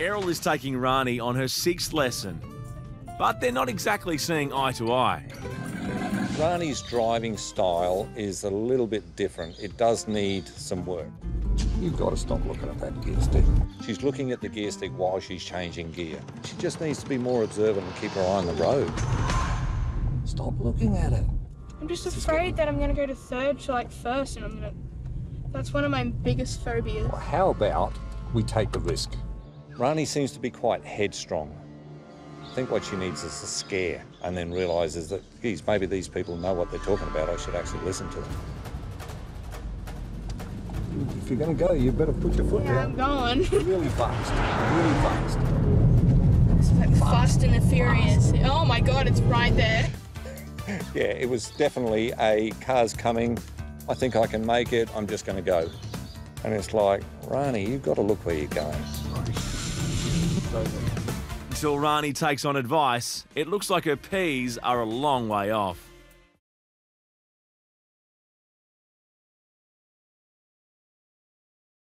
Errol is taking Rani on her sixth lesson, but they're not exactly seeing eye to eye. Rani's driving style is a little bit different. It does need some work. You've got to stop looking at that gear stick. She's looking at the gear stick while she's changing gear. She just needs to be more observant and keep her eye on the road. Stop looking at it. I'm just afraid that I'm gonna go to third to like first, and I'm gonna. That's one of my biggest phobias. Well, how about we take the risk? Rani seems to be quite headstrong. I think what she needs is a scare and then realises that, geez, maybe these people know what they're talking about. I should actually listen to them. If you're going to go, you better put your foot Yeah, I'm going. Really fast. Really fast. This is like Fast and the Furious. Oh my god, it's right there. Yeah, it was definitely a car's coming. I think I can make it. I'm just going to go. And it's like, Rani, you've got to look where you're going. Until Rani takes on advice, it looks like her Ps are a long way off.